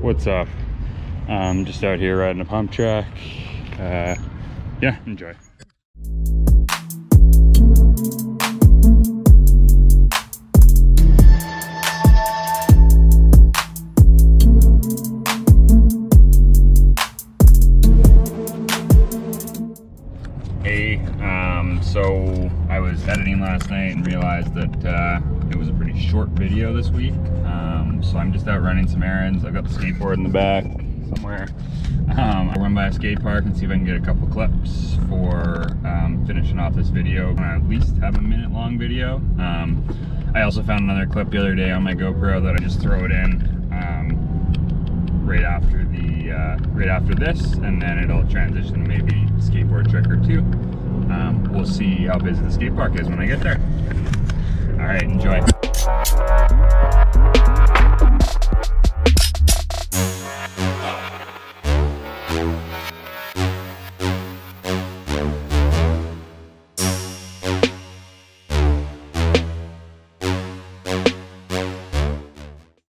What's up? I'm just out here riding a pump track. Uh, yeah, enjoy. Hey, um, so I was editing last night and realized that uh, it was a pretty short video this week. Um, so I'm just out running some errands. I've got the skateboard in the back somewhere. Um, I'll run by a skate park and see if I can get a couple clips for um, finishing off this video. I at least have a minute long video. Um, I also found another clip the other day on my GoPro that I just throw it in um, right after the uh, right after this, and then it'll transition to maybe skateboard trick or two. Um, we'll see how busy the skate park is when I get there. All right, enjoy.